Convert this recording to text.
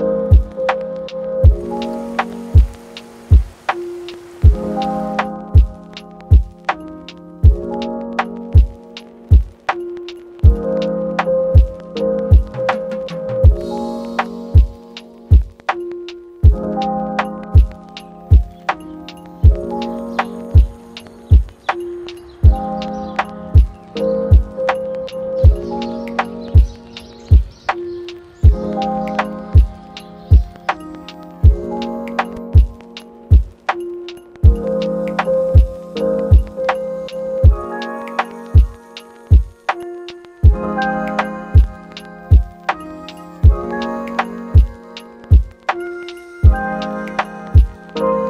you Bye.